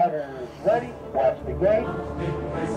Starters ready. Watch the game.